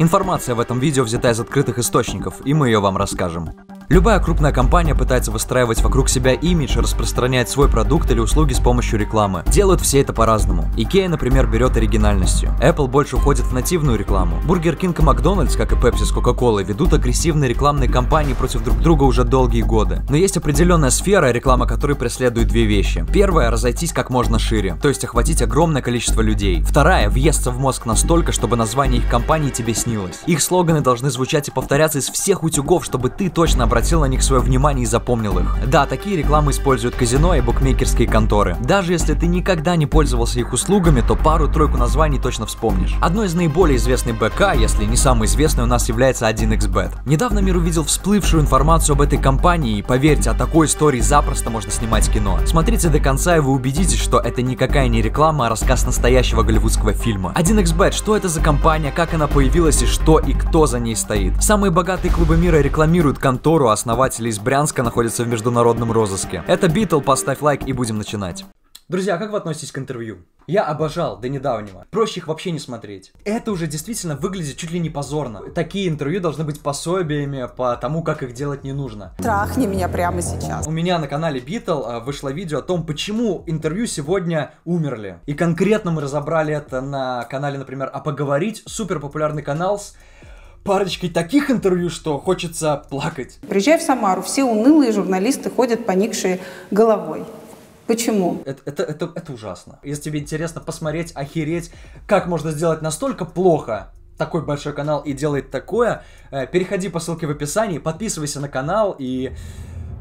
Информация в этом видео взята из открытых источников, и мы ее вам расскажем. Любая крупная компания пытается выстраивать вокруг себя имидж распространять свой продукт или услуги с помощью рекламы. Делают все это по-разному. Ikea, например, берет оригинальностью. Apple больше уходит в нативную рекламу. Burger King и Макдональдс, как и Pepsi с Coca-Cola, ведут агрессивные рекламные кампании против друг друга уже долгие годы. Но есть определенная сфера, реклама которой преследует две вещи. Первая – разойтись как можно шире, то есть охватить огромное количество людей. Вторая – въесться в мозг настолько, чтобы название их компании тебе снилось. Их слоганы должны звучать и повторяться из всех утюгов, чтобы ты точно обратил обратил на них свое внимание и запомнил их. Да, такие рекламы используют казино и букмекерские конторы. Даже если ты никогда не пользовался их услугами, то пару-тройку названий точно вспомнишь. Одной из наиболее известных БК, если не самый известный, у нас является 1xbet. Недавно мир увидел всплывшую информацию об этой компании, и поверьте, о такой истории запросто можно снимать кино. Смотрите до конца, и вы убедитесь, что это никакая не реклама, а рассказ настоящего голливудского фильма. 1xbet, что это за компания, как она появилась и что и кто за ней стоит. Самые богатые клубы мира рекламируют контору, основатели из Брянска находятся в международном розыске. Это Битл, поставь лайк и будем начинать. Друзья, а как вы относитесь к интервью? Я обожал до недавнего. Проще их вообще не смотреть. Это уже действительно выглядит чуть ли не позорно. Такие интервью должны быть пособиями по тому, как их делать не нужно. Трахни меня прямо сейчас. У меня на канале Битл а, вышло видео о том, почему интервью сегодня умерли. И конкретно мы разобрали это на канале, например, «А поговорить». Супер популярный канал с парочкой таких интервью, что хочется плакать. Приезжай в Самару, все унылые журналисты ходят поникшие головой. Почему? Это, это, это, это ужасно. Если тебе интересно посмотреть, охереть, как можно сделать настолько плохо такой большой канал и делать такое, э, переходи по ссылке в описании, подписывайся на канал и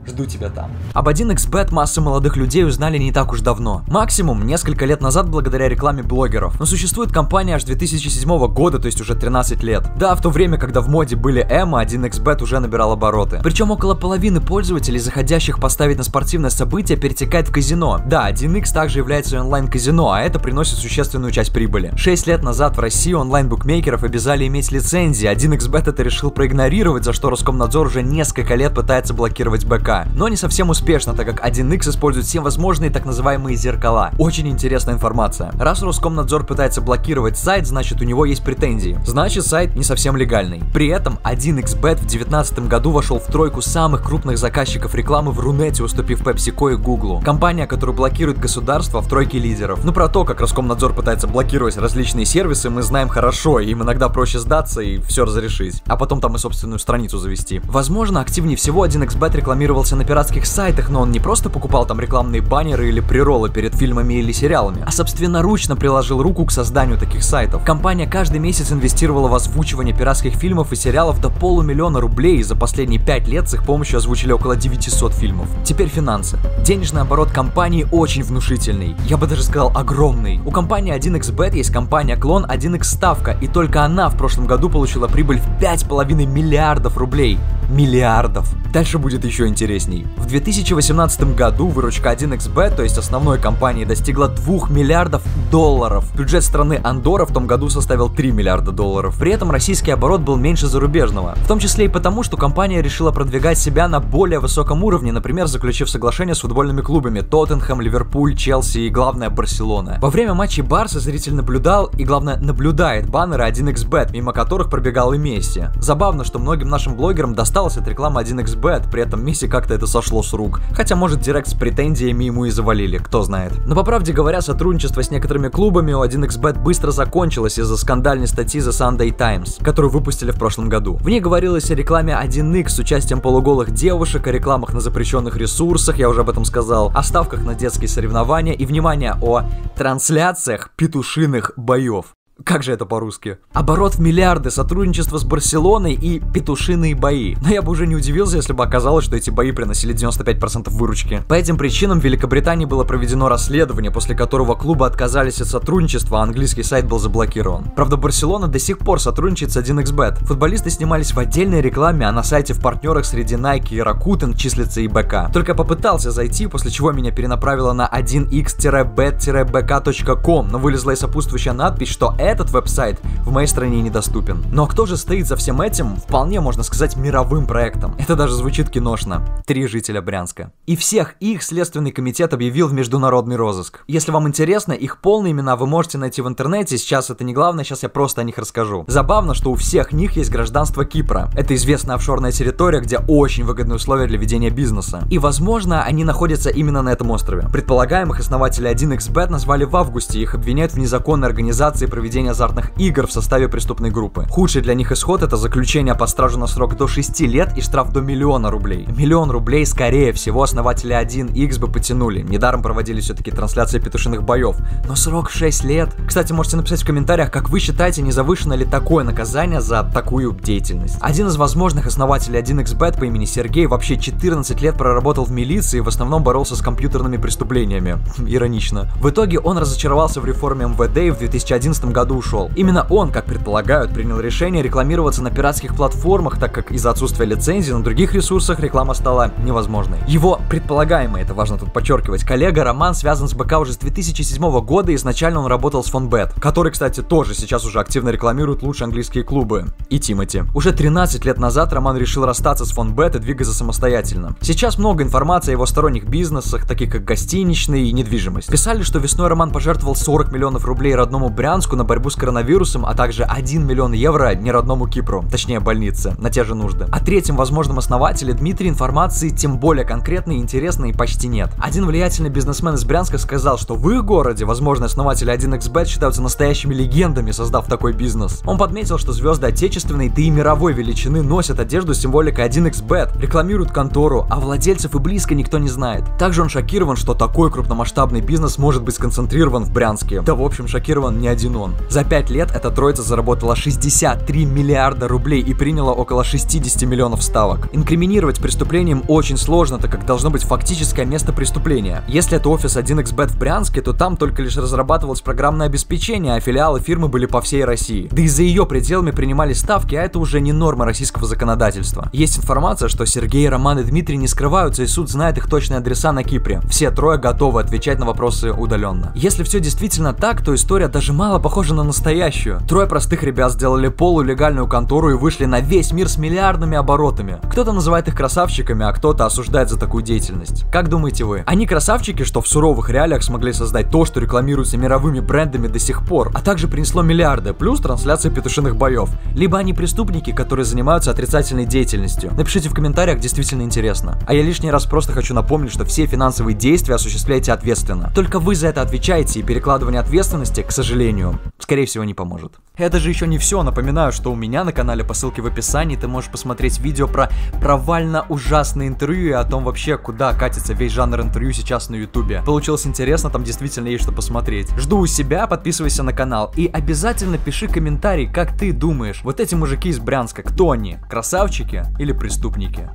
Жду тебя там. Об 1xbet масса молодых людей узнали не так уж давно. Максимум несколько лет назад благодаря рекламе блогеров. Но существует компания аж 2007 года, то есть уже 13 лет. Да, в то время, когда в моде были Эма, 1xbet уже набирал обороты. Причем около половины пользователей, заходящих поставить на спортивное событие, перетекает в казино. Да, 1x также является онлайн-казино, а это приносит существенную часть прибыли. 6 лет назад в России онлайн-букмекеров обязали иметь лицензии. 1xbet это решил проигнорировать, за что Роскомнадзор уже несколько лет пытается блокировать БК но не совсем успешно, так как 1x использует все возможные так называемые зеркала. Очень интересная информация. Раз Роскомнадзор пытается блокировать сайт, значит у него есть претензии. Значит сайт не совсем легальный. При этом 1xbet в 2019 году вошел в тройку самых крупных заказчиков рекламы в Рунете, уступив PepsiCo и Google. Компания, которая блокирует государство в тройке лидеров. Ну про то, как Роскомнадзор пытается блокировать различные сервисы, мы знаем хорошо, им иногда проще сдаться и все разрешить. А потом там и собственную страницу завести. Возможно, активнее всего 1xbet рекламировал рекламировался на пиратских сайтах, но он не просто покупал там рекламные баннеры или приролы перед фильмами или сериалами, а собственноручно приложил руку к созданию таких сайтов. Компания каждый месяц инвестировала в озвучивание пиратских фильмов и сериалов до полумиллиона рублей, и за последние пять лет с их помощью озвучили около 900 фильмов. Теперь финансы. Денежный оборот компании очень внушительный. Я бы даже сказал огромный. У компании 1xbet есть компания-клон 1x Ставка, и только она в прошлом году получила прибыль в 5,5 миллиардов рублей. Миллиардов. Дальше будет еще интереснее интересней. В 2018 году выручка 1xbet, то есть основной компании, достигла 2 миллиардов долларов. Бюджет страны Андора в том году составил 3 миллиарда долларов. При этом российский оборот был меньше зарубежного. В том числе и потому, что компания решила продвигать себя на более высоком уровне, например, заключив соглашение с футбольными клубами Тоттенхэм, Ливерпуль, Челси и, главное, Барселона. Во время матчей Барса зритель наблюдал и, главное, наблюдает баннеры 1xbet, мимо которых пробегал и Месси. Забавно, что многим нашим блогерам досталась от рекламы 1xbet, при этом Месси как как-то это сошло с рук. Хотя, может, Директ с претензиями ему и завалили, кто знает. Но по правде говоря, сотрудничество с некоторыми клубами у 1xbet быстро закончилось из-за скандальной статьи The Sunday Times, которую выпустили в прошлом году. В ней говорилось о рекламе 1x с участием полуголых девушек, о рекламах на запрещенных ресурсах, я уже об этом сказал, о ставках на детские соревнования и, внимание, о трансляциях петушиных боев. Как же это по-русски? Оборот в миллиарды, сотрудничество с Барселоной и петушиные бои. Но я бы уже не удивился, если бы оказалось, что эти бои приносили 95% выручки. По этим причинам в Великобритании было проведено расследование, после которого клубы отказались от сотрудничества, а английский сайт был заблокирован. Правда, Барселона до сих пор сотрудничает с 1xbet. Футболисты снимались в отдельной рекламе, а на сайте в партнерах среди Nike и Rakuten числится и БК. Только попытался зайти, после чего меня перенаправило на 1x-bet-bk.com, но вылезла и сопутствующая надпись, что этот веб-сайт в моей стране недоступен. Но кто же стоит за всем этим, вполне можно сказать мировым проектом. Это даже звучит киношно. Три жителя Брянска. И всех их Следственный комитет объявил в международный розыск. Если вам интересно, их полные имена вы можете найти в интернете, сейчас это не главное, сейчас я просто о них расскажу. Забавно, что у всех них есть гражданство Кипра. Это известная офшорная территория, где очень выгодные условия для ведения бизнеса. И возможно, они находятся именно на этом острове. Предполагаемых основателей 1xbet назвали в августе, их обвиняют в незаконной организации проведения азартных игр в составе преступной группы. Худший для них исход это заключение под стражу на срок до 6 лет и штраф до миллиона рублей. Миллион рублей, скорее всего, основатели 1x бы потянули. Недаром проводили все-таки трансляции петушиных боев. Но срок 6 лет. Кстати, можете написать в комментариях, как вы считаете, не завышено ли такое наказание за такую деятельность. Один из возможных основателей 1xbet по имени Сергей вообще 14 лет проработал в милиции и в основном боролся с компьютерными преступлениями. Иронично. В итоге он разочаровался в реформе МВД и в 2011 году ушел. Именно он, как предполагают, принял решение рекламироваться на пиратских платформах, так как из-за отсутствия лицензии на других ресурсах реклама стала невозможной. Его предполагаемый, это важно тут подчеркивать, коллега Роман связан с БК уже с 2007 года изначально он работал с Фонбет, который, кстати, тоже сейчас уже активно рекламирует лучшие английские клубы. И Тимати. Уже 13 лет назад Роман решил расстаться с Фонбет и двигаться самостоятельно. Сейчас много информации о его сторонних бизнесах, таких как гостиничные и недвижимость. Писали, что весной Роман пожертвовал 40 миллионов рублей родному Брянску на борьбу с коронавирусом, а также 1 миллион евро неродному Кипру, точнее больнице, на те же нужды. О третьем возможном основателе Дмитрий информации тем более конкретной, интересной почти нет. Один влиятельный бизнесмен из Брянска сказал, что в их городе, возможно, основатели 1xbet считаются настоящими легендами, создав такой бизнес. Он подметил, что звезды отечественной, да и мировой величины носят одежду с символикой 1xbet, рекламируют контору, а владельцев и близко никто не знает. Также он шокирован, что такой крупномасштабный бизнес может быть сконцентрирован в Брянске. Да, в общем, шокирован не один он. За 5 лет эта троица заработала 63 миллиарда рублей и приняла около 60 миллионов ставок. Инкриминировать преступлением очень сложно, так как должно быть фактическое место преступления. Если это офис 1xbet в Брянске, то там только лишь разрабатывалось программное обеспечение, а филиалы фирмы были по всей России. Да и за ее пределами принимали ставки, а это уже не норма российского законодательства. Есть информация, что Сергей, Роман и Дмитрий не скрываются, и суд знает их точные адреса на Кипре. Все трое готовы отвечать на вопросы удаленно. Если все действительно так, то история даже мало похожа на настоящую. Трое простых ребят сделали полулегальную контору и вышли на весь мир с миллиардными оборотами. Кто-то называет их красавчиками, а кто-то осуждает за такую деятельность. Как думаете вы? Они красавчики, что в суровых реалиях смогли создать то, что рекламируется мировыми брендами до сих пор, а также принесло миллиарды, плюс трансляция петушиных боев. Либо они преступники, которые занимаются отрицательной деятельностью. Напишите в комментариях, действительно интересно. А я лишний раз просто хочу напомнить, что все финансовые действия осуществляйте ответственно. Только вы за это отвечаете, и перекладывание ответственности, к сожалению, скорее всего не поможет. Это же еще не все. Напоминаю, что у меня на канале по ссылке в описании ты можешь посмотреть видео про провально ужасные интервью и о том вообще, куда катится весь жанр интервью сейчас на ютубе. Получилось интересно, там действительно есть что посмотреть. Жду у себя, подписывайся на канал и обязательно пиши комментарий, как ты думаешь, вот эти мужики из Брянска, кто они? Красавчики или преступники?